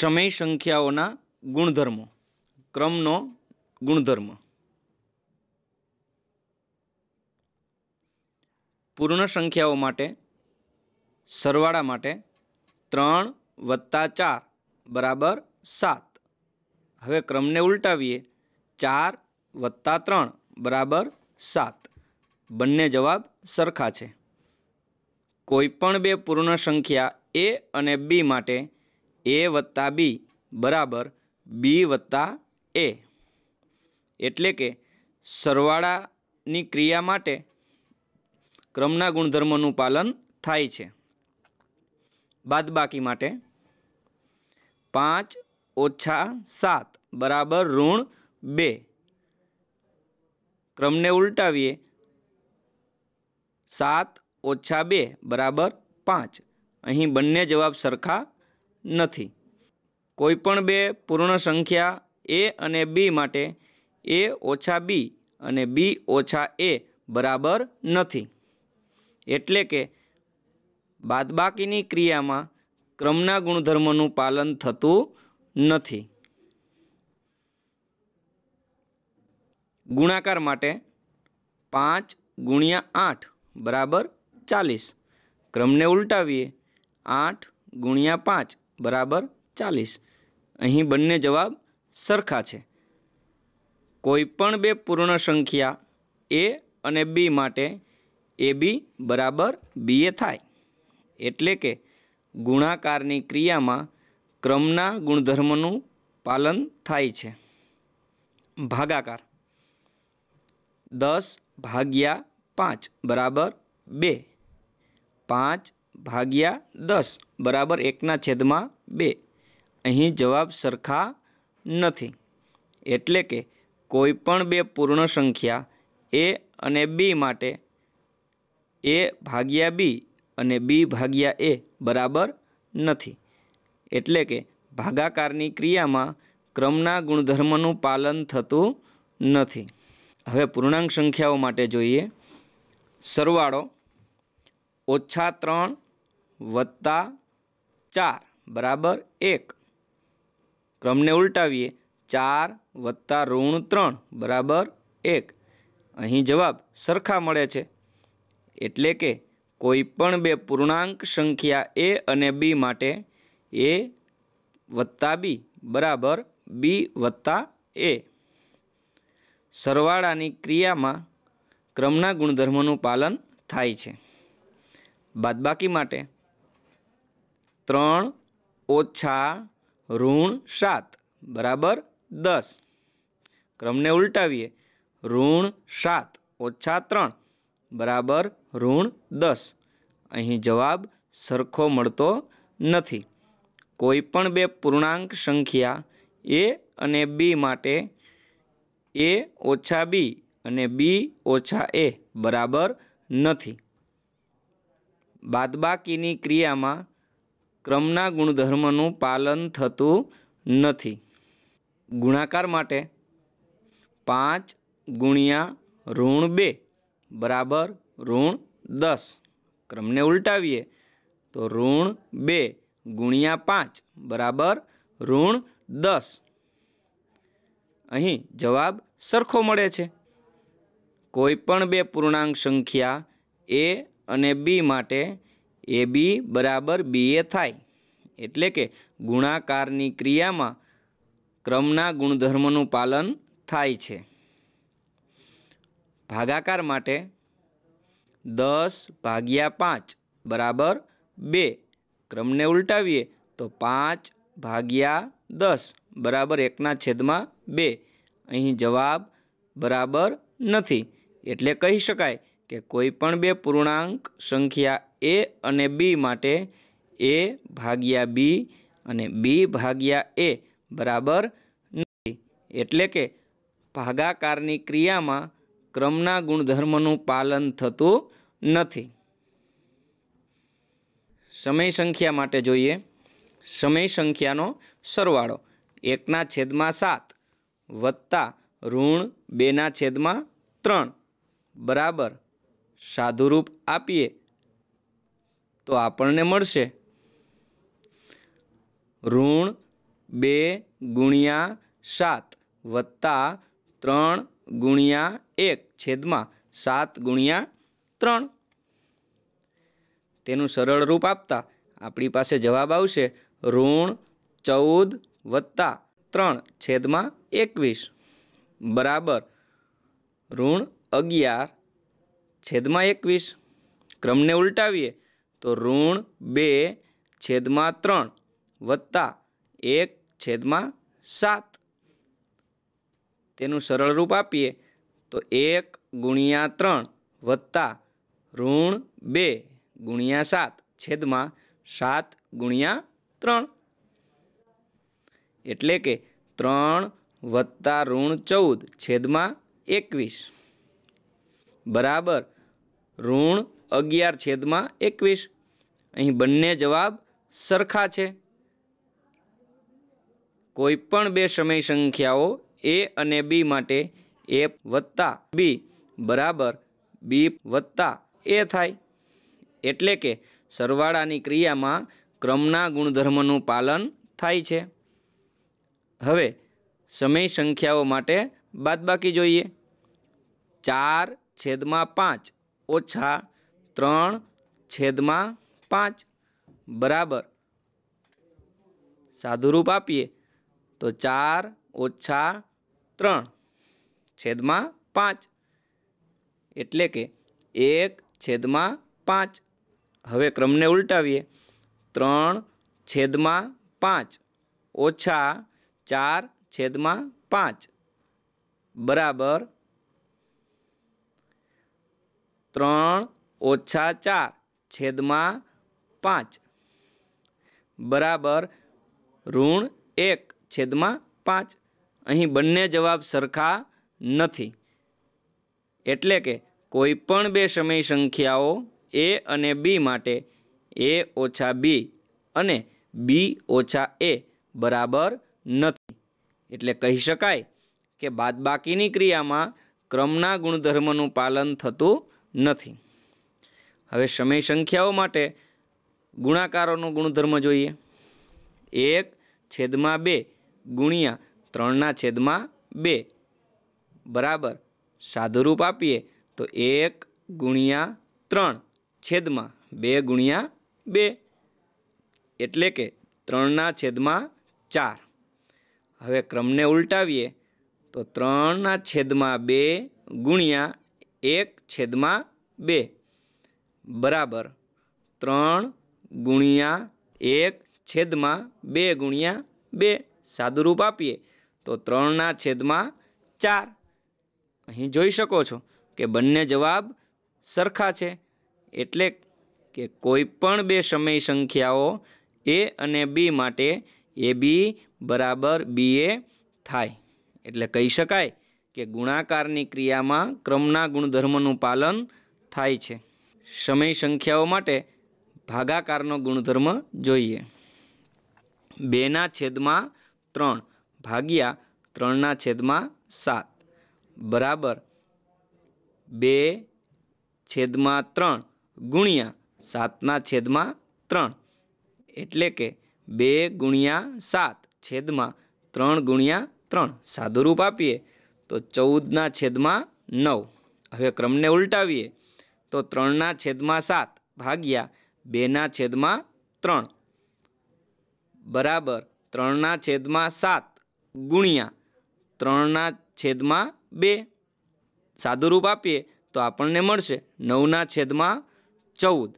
સમય સંખ્યાઓના ગુણધર્મો. ક્રમનો ગુણધર્મ. પૂર્ણ સંખ્યાઓ માટે, સરવાળા માટે ત્રણ વત્તા ચાર બરાબર સાત. હવે ક્રમને ઉલટાવીએ, ચાર વત્તા ત્રણ બરાબર સાત. બંને જવાબ સરખા છે. કોઈપણ બે પૂર્ણ સંખ્યા એ અને બી માટે એ વત્તા બી બરાબર બી વત્તા એ. એટલે કે સરવાળાની ક્રિયા માટે ક્રમના ગુણધર્મનું પાલન થાય છે. બાદબાકી માટે પાંચ ઓછા સાત બરાબર ઋણ બે. ક્રમને ઉલટાવીએ સાત ઓછા બે બરાબર પાંચ. અહીં બંને જવાબ સરખા નથી. કોઈપણ બે પૂર્ણ સંખ્યા એ અને બી માટે એ ઓછા બી અને બી ઓછા એ બરાબર નથી. એટલે કે બાદબાકીની ક્રિયામાં ક્રમના ગુણધર્મનું પાલન થતું નથી. ગુણાકાર માટે પાંચ ગુણ્યા આઠ બરાબર ચાલીસ. ક્રમને ઉલટાવીએ, આઠ ગુણ્યા પાંચ બરાબર ચાલીસ. અહીં બંને જવાબ સરખા છે. કોઈપણ બે પૂર્ણ સંખ્યા એ અને બી માટે એ બી બરાબર બીએ થાય. એટલે કે ગુણાકારની ક્રિયામાં ક્રમના ગુણધર્મનું પાલન થાય છે. ભાગાકાર દસ ભાગ્યા પાંચ બરાબર બે. પાંચ ભાગ્યા દસ બરાબર એકના છેદમાં બે. અહીં જવાબ સરખા નથી. એટલે કે કોઈપણ બે પૂર્ણ સંખ્યા એ અને બી માટે એ ભાગ્યા બી અને બી ભાગ્યા એ બરાબર નથી. એટલે કે ભાગાકારની ક્રિયામાં ક્રમના ગુણધર્મનું પાલન થતું નથી. હવે પૂર્ણાંક સંખ્યાઓ માટે જોઈએ. સરવાળો ઓછા ત્રણ વત્તા ચાર, બરાબર એક. ક્રમને ઉલટાવીએ, ચાર વત્તા ઋણ ત્રણ, બરાબર એક. અહીં જવાબ સરખા મળે છે. એટલે કે કોઈપણ બે પૂર્ણાંક સંખ્યા એ અને બી માટે એ વત્તા બી, બરાબર બી વત્તા એ. સરવાળાની ક્રિયામાં ક્રમના ગુણધર્મનું પાલન થાય છે. બાદબાકી માટે ત્રણ ઓછા ઋણ સાત, બરાબર દસ. ક્રમને ઉલટાવીએ. ઋણ સાત ઓછા ત્રણ, બરાબર ઋણ દસ. અહીં જવાબ સરખો મળતો નથી. કોઈપણ બે પૂર્ણાંક સંખ્યા એ અને બી માટે એ ઓછા બી અને બી ઓછા એ બરાબર નથી. બાદબાકીની ક્રિયામાં ક્રમના ગુણધર્મનું પાલન થતું નથી. ગુણાકાર માટે પાંચ ગુણ્યા ઋણ બે બરાબર ઋણ દસ. ક્રમને ઉલટાવીએ તો ઋણ બે ગુણ્યા પાંચ બરાબર ઋણ દસ. અહીં જવાબ સરખો મળે છે. કોઈપણ બે પૂર્ણાંક સંખ્યા એ અને બી માટે એ બી બરાબર બી એ થાય. એટલે કે ગુણાકારની ક્રિયામાં ક્રમના ગુણધર્મનું પાલન થાય છે. ભાગાકાર માટે દસ ભાગ્યા પાંચ બરાબર બે. ક્રમને ઉલટાવીએ તો પાંચ ભાગ્યા દસ બરાબર એકના છેદમાં બે. અહીં જવાબ બરાબર નથી. એટલે કહી શકાય કે કોઈ પણ બે પૂર્ણાંક સંખ્યા એ અને બી માટે એ ભાગ્યા બી અને બી ભાગ્યા એ બરાબર નથી. એટલે કે ભાગાકારની ક્રિયામાં ક્રમના ગુણધર્મનું પાલન થતું નથી. સમય સંખ્યા માટે જોઈએ. સમય સંખ્યાનો સરવાળો એકના છેદમાં સાત વત્તા ઋણ બેના છેદમાં ત્રણ. બરાબર. સાધુરૂપ આપીએ તો આપણને મળશે. ઋણ બે ગુણ્યા સાત વત્તા ત્રણ ગુણ્યા એક છેદમાં સાત ગુણ્યા ત્રણ. તેનું સરળ રૂપ આપતા આપણી પાસે જવાબ આવશે ઋણ ચૌદ વત્તા ત્રણ છેદમાં એકવીસ. બરાબર. ઋણ અગિયાર છેદમાં એકવીસ. ક્રમને ઉલટાવીએ તો ઋણ બે છેદમાં ત્રણ વત્તા એક છેદમાં સાત. તેનું સરળ રૂપ આપીએ તો એક ગુણ્યા ત્રણ વત્તા ઋણ બે ગુણ્યા સાત છેદમાં સાત ગુણ્યા ત્રણ. એટલે કે ત્રણ વત્તા ઋણ ચૌદ છેદમાં એકવીસ. બરાબર. ઋણ અગિયાર છેદમાં એકવીસ. અહીં બંને જવાબ સરખા છે. કોઈ પણ બે સમય સંખ્યાઓ એ અને બી માટે એ વત્તા બી બરાબર બી વત્તા એ થાય. એટલે કે સરવાળાની ક્રિયામાં ક્રમના ગુણધર્મનું પાલન થાય છે. હવે સમય સંખ્યાઓ માટે બાદબાકી જોઈએ. ચાર છેદમાં પાંચ ઓછા ત્રણ છેદમાં પાંચ. બરાબર. સાદુરૂપ આપીએ તો ચાર ઓછા ત્રણ છેદમાં પાંચ. એટલે કે એક છેદમાં પાંચ. હવે ક્રમને ઉલટાવીએ. ત્રણ છેદમાં પાંચ ઓછા ચાર છેદમાં પાંચ. બરાબર. ત્રણ ઓછા ચાર, છેદમાં પાંચ. બરાબર, ઋણ એક, છેદમાં પાંચ. અહીં બંને જવાબ સરખા નથી. એટલે કે કોઈ પણ બે સમય સંખ્યાઓ એ અને બી માટે એ ઓછા બી અને બી ઓછા એ બરાબર નથી. એટલે કહી શકાય કે બાદબાકીની ક્રિયામાં ક્રમના ગુણધર્મનું પાલન થતું નથી. હવે સમય સંખ્યાઓ માટે ગુણાકારોનો ગુણધર્મ જોઈએ. એક છેદમાં બે ગુણ્યા ત્રણના છેદમાં બે. બરાબર. સાદુરૂપ આપીએ તો એક ગુણ્યા ત્રણ છેદમાં બે ગુણ્યા બે. એટલે કે ત્રણના છેદમાં ચાર. હવે ક્રમને ઉલટાવીએ તો ત્રણના છેદમાં બે ગુણ્યા એક છેદમાં બે. બરાબર. ત્રણ ગુણ્યા એક છેદમાં બે ગુણ્યા બે સાદુરૂપ આપીએ તો ત્રણના છેદમાં ચાર. અહીં જોઈ શકો છો કે બંને જવાબ સરખા છે. એટલે કે કોઈ પણ બે સમય સંખ્યાઓ એ અને બી માટે એ બી બરાબર બી એ થાય. એટલે કહી શકાય કે ગુણાકારની ક્રિયામાં ક્રમના ગુણધર્મનું પાલન થાય છે. સમય સંખ્યાઓ માટે ભાગાકારનો ગુણધર્મ જોઈએ. બેના છેદમાં ત્રણ ભાગ્યા ત્રણના છેદમાં સાત. બરાબર. બે છેદમાં ત્રણ ગુણ્યા સાતના છેદમાં ત્રણ. એટલે કે બે ગુણ્યા સાત છેદમાં ત્રણ ગુણ્યા ત્રણ. સાદુરૂપ આપીએ તો ચૌદના છેદમાં નવ. હવે ક્રમને ઉલટાવીએ. તો ત્રણના છેદમાં સાત ભાગ્યા બેના છેદમાં ત્રણ. બરાબર, ત્રણના છેદમાં સાત ગુણ્યા ત્રણના છેદમાં બે. સાદુરૂપ આપીએ તો આપણને મળશે નવના છેદમાં ચૌદ.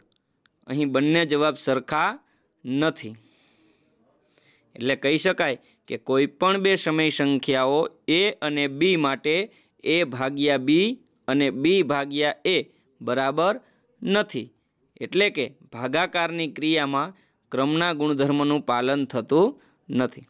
અહીં બંને જવાબ સરખા નથી. એટલે કહી શકાય કે કોઈ પણ બે સમય સંખ્યાઓ એ અને બી માટે એ ભાગ્યા બી અને બી ભાગ્યા એ બરાબર નથી. એટલે કે ભાગાકારની ક્રિયામાં ક્રમના ગુણધર્મનું પાલન થતું નથી.